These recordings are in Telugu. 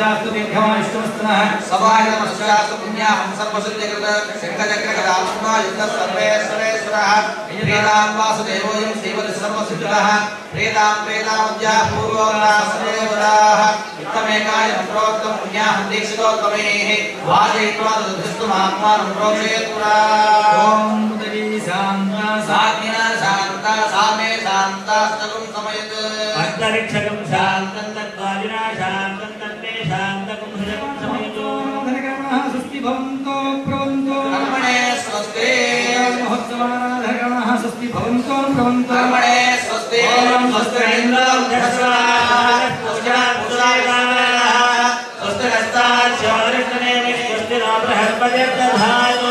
शास्त्रभ्यो नमः सभाय नमस्शास्त्र पुण्याहं सर्वसिद्धिकृत शङ्खचक्रकलात्मा युद्धः सर्वेश्वरेश्वरः प्रेदां वासुदेवोऽयं श्रीमति सर्वसिद्धिरः प्रेदां प्रेदामद्या पूर्वोरासदेवराः उत्तमेकाय प्रोक्तं पुण्याहं दीक्षितोत्तमेः वाजयित्वा तदधिष्ठमात्मानं प्रोषयत् पुरा ॐ देवी शान्ता साज्ञा शान्ता सामे शान्तास्तकं समयत् अन्तरिक्षकं शान्तं तत्त्वादिना शान्ता भवन्तो प्रवन्तो ब्रह्मणे स्वस्ते। महोत्सवानाधगणाः स्वस्ति भवन्तो प्रवन्तो। ब्रह्मणे स्वस्ते। ॐ स्वस्ति इन्द्रो स्वस्ति हस्तात् स्वस्ति राम बृहस्पतिर्दधातु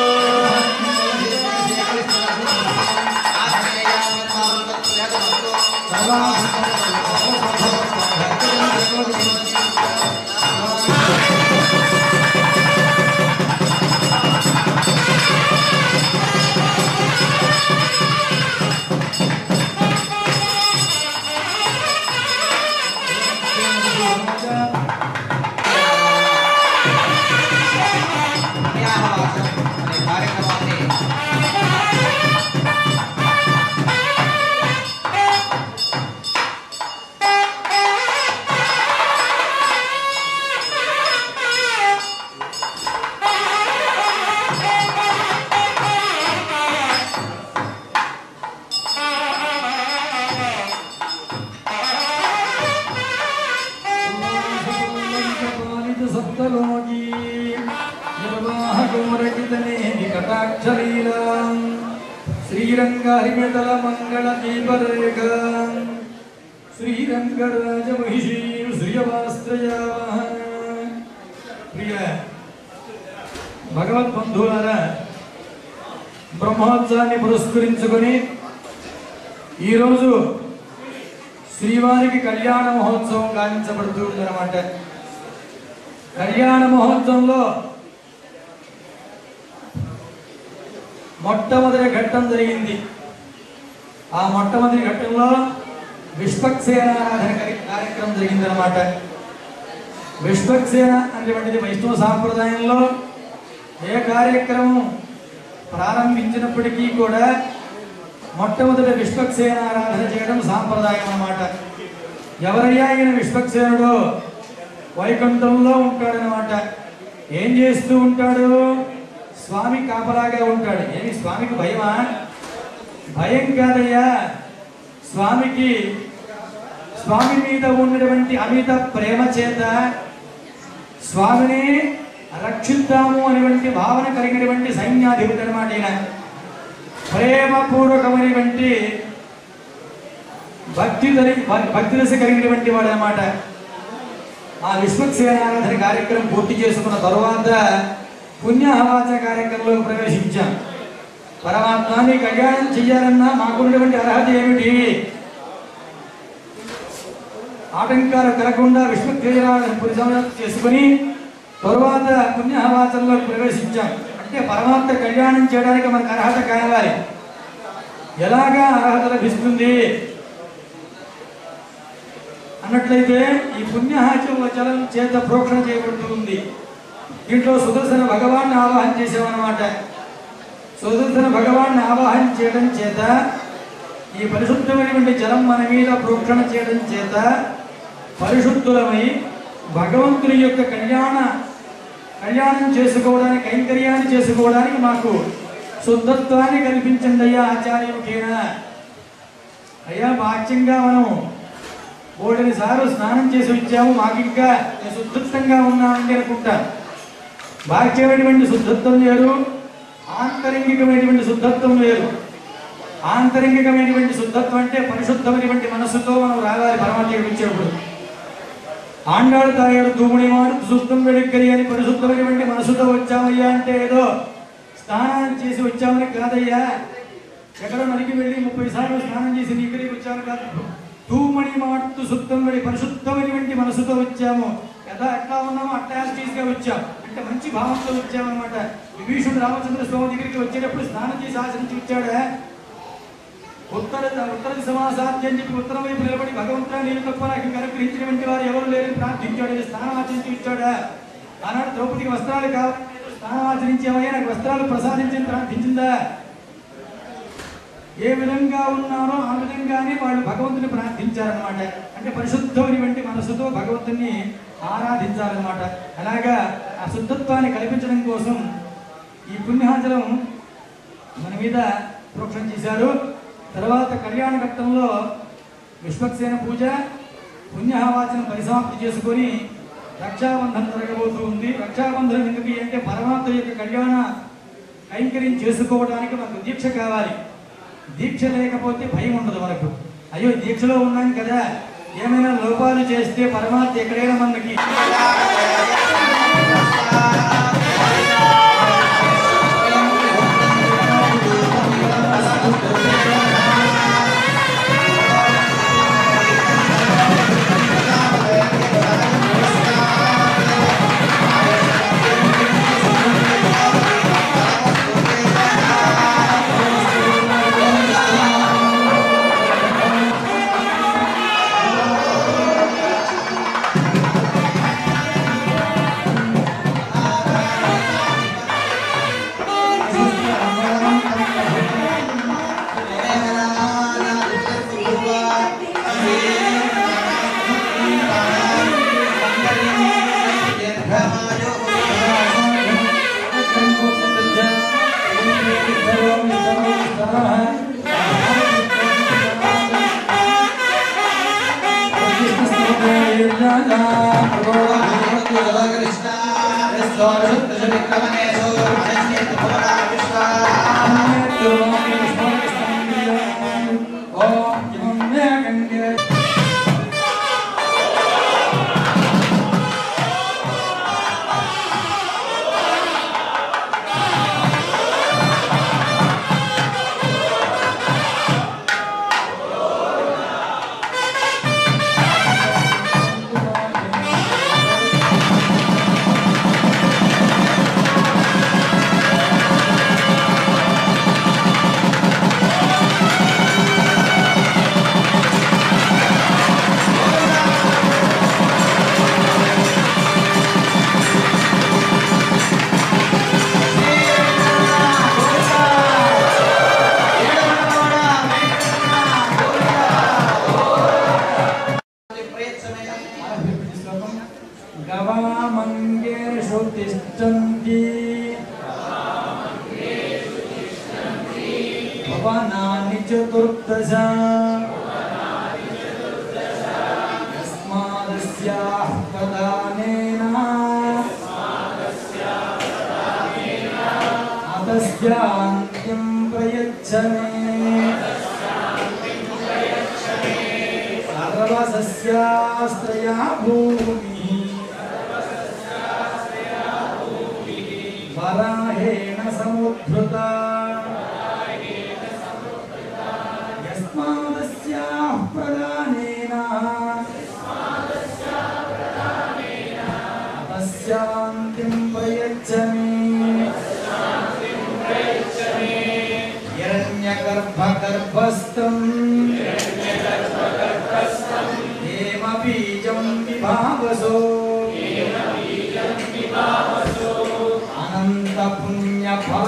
శ్రీరంగహరిమితల మంగళ దీపరేఖ శ్రీరంగరాజ మహిషీం శ్రియవాస్త్రయావహ ప్రియ భగవద్బంధువులారా బ్రహ్మోత్సవాన్ని పురస్కరించుకొని ఈరోజు శ్రీవారికి కళ్యాణ మహోత్సవం గావించబడుతూ ఉందన్నమాట. కళ్యాణ మహోత్సవంలో మొట్టమొదటి ఘట్టం జరిగింది. ఆ మొట్టమొదటి ఘట్టంలో విశ్వక్సేనారాధన ఆరాధన కార్యక్రమం జరిగిందనమాట విశ్వక్సేన అనేటువంటిది వైష్ణవ సాంప్రదాయంలో ఏ కార్యక్రమం ప్రారంభించినప్పటికీ కూడా మొట్టమొదటి విశ్వక్సేనారాధన చేయడం సాంప్రదాయం అన్నమాట. ఎవరయ్యా ఆయన విశ్వక్సేనుడు? వైకుంఠంలో ఉంటాడనమాట ఏం చేస్తూ ఉంటాడు? స్వామి కాపలాగా ఉంటాడు. ఏమి స్వామికి భయమా? భయం కాదయ్యా. స్వామికి స్వామి మీద ఉన్నటువంటి అమిత ప్రేమ చేత స్వామిని రక్షిద్దాము అనేటువంటి భావన కలిగినటువంటి సైన్యాధిపతి అనమాట ఈయన. ప్రేమపూర్వకమైనటువంటి భక్తి దరి- భక్తి దశ కలిగినటువంటి వాడు అనమాట ఆ విశ్వక్సేనారాధన కార్యక్రమం పూర్తి చేసుకున్న తరువాత పుణ్యహవాచ కార్యక్రమంలో ప్రవేశించాం. పరమాత్మాన్ని కళ్యాణం చెయ్యాలన్నా మాకున్నటువంటి అర్హత ఏమిటి? ఆటంకాలు కలగకుండా విశ్వక్సేనారాధన పరిశోధన చేసుకుని తరువాత పుణ్యహవాచంలో ప్రవేశించాం. అంటే పరమాత్మ కళ్యాణం చేయడానికి మనకు అర్హత కావాలి. ఎలాగా అర్హత లభిస్తుంది? అన్నట్లయితే ఈ పుణ్యహాచం వచనం చేత ప్రోక్షణ చేయబడుతుంది. దీంట్లో సుదర్శన భగవాన్ని ఆవాహన చేసామన్నమాట సుదర్శన భగవాన్ని ఆవాహన చేయడం చేత ఈ పరిశుద్ధమైనటువంటి జలం మన మీద ప్రోక్షణ చేయడం చేత పరిశుద్ధులమై భగవంతుని యొక్క కళ్యాణ కళ్యాణం చేసుకోవడానికి కైంకర్యాన్ని చేసుకోవడానికి మాకు శుద్ధత్వాన్ని కల్పించండి అయ్యా ఆచార్యుడికైనా. అయ్యా బాహ్యంగా మనం ఓడిని సారు స్నానం చేసి వచ్చాము మాకు ఇంకా శుద్ధత్వంగా ఉన్నామని అనుకుంటా. బాహ్యమైనటువంటి శుద్ధత్వం వేరు ఆంతరంగికమైనటువంటి శుద్ధత్వం వేరు ఆంతరంగికమైనటువంటి శుద్ధత్వం అంటే పరిశుద్ధమైనటువంటి మనస్సుతో మనం రావాలి పరమాత్మ వచ్చేప్పుడు. ఆండాడు తాయాడు తూముడి మాడు శుద్ధం వెడుక్కరి అని పరిశుద్ధమైనటువంటి మనసుతో వచ్చామయ్యా అంటే ఏదో స్నానం చేసి వచ్చామని కాదయ్యా. ఎక్కడ నరికి వెళ్ళి ముప్పై సార్లు స్నానం చేసి నీకరికి వచ్చాము కాదు. తూమణి మాటు శుద్ధం వెళ్ళి పరిశుద్ధమైనటువంటి మనసుతో వచ్చాము. కదా ఎట్లా ఉన్నామో అట్లా యాస్టీస్గా వచ్చాం. అంటే మంచి భావంతో వచ్చామన్నమాట విభీషణుడు రామచంద్ర స్వామి దగ్గరికి వచ్చేటప్పుడు స్నానం చేసి ఆచరించి వచ్చాడే ఉత్తర ఉత్తర సమాసాధ్య అని చెప్పి ఉత్తరం వైపు నిలబడి భగవంతుడా నేను తప్ప నాకు అనుగ్రహించినటువంటి వారు ఎవరు లేరని ప్రార్థించాడు. స్నానం ఆచరించి ఇచ్చాడా? ఆనాడు ద్రౌపదికి వస్త్రాలు కావాలి స్నానం ఆచరించేవయ్యా నాకు వస్త్రాలు ప్రసాదించని ప్రార్థించిందా? ఏ విధంగా ఉన్నారో ఆ విధంగానే వాళ్ళు భగవంతుని ప్రార్థించారనమాట అంటే పరిశుద్ధమైనటువంటి మనసుతో భగవంతుని ఆరాధించాలన్నమాట అలాగా ఆ శుద్ధత్వాన్ని కల్పించడం కోసం ఈ పుణ్యాచలం మన మీద ప్రోక్షణ చేశారు. తర్వాత కళ్యాణ ఘట్టంలో విశ్వక్సేన పూజ పుణ్యవాచనం పరిసమాప్తి చేసుకొని రక్షాబంధనం జరగబోతూ ఉంది. రక్షాబంధనం ఎందుకు అంటే పరమాత్మ యొక్క కళ్యాణ కైంకర్యం చేసుకోవడానికి మనకు దీక్ష కావాలి. దీక్ష లేకపోతే భయం ఉండదు మనకు. అయ్యో దీక్షలో ఉన్నాం కదా. ఏమైనా లోపాలు చేస్తే పరమాత్మ ఎక్కడైనా మనకి Thank you. గవామంగేషు प्रदानेन अतस्यान्त्यं प्रयच्छमि। सर्वसस्यास्त्रया भूमि अनन्तपुण्यफलदम् वायस्तत्यमशीमहे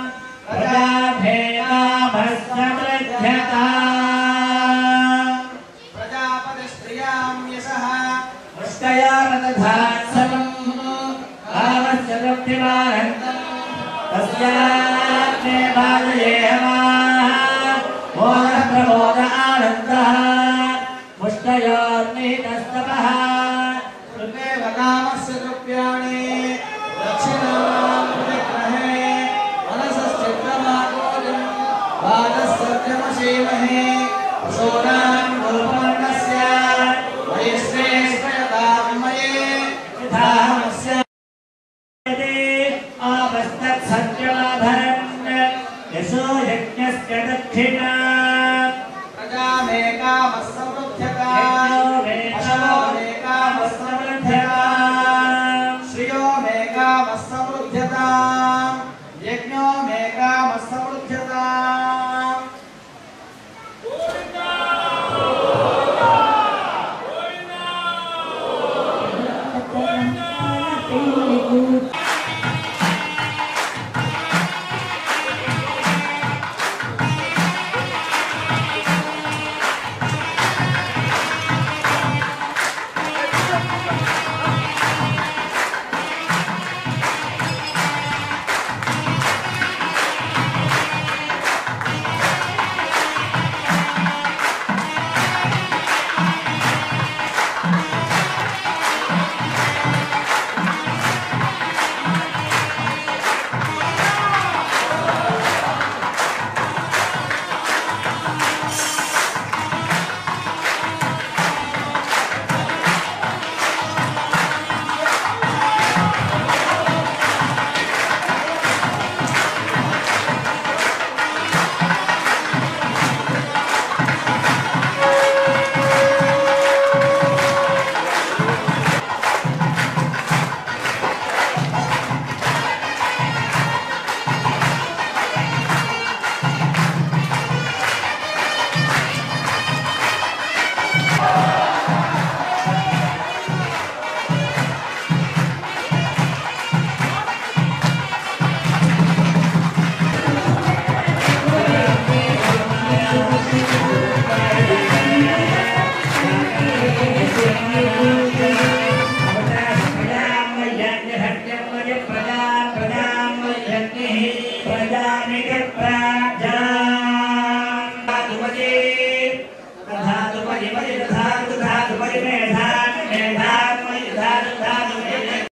सहस्ररूप्याणि दक्षिणां प्रतिग्रहे मनसश्चित्तमाकोजं पादसर्जमशीमहे सोनां गोपर्णस्य वयश्रेष्ठयतामये धामस्य आपस्तत्सत्यमाभरन् यशो यज्ञस्य दक्षिणा। प्रजामेकामः सर्व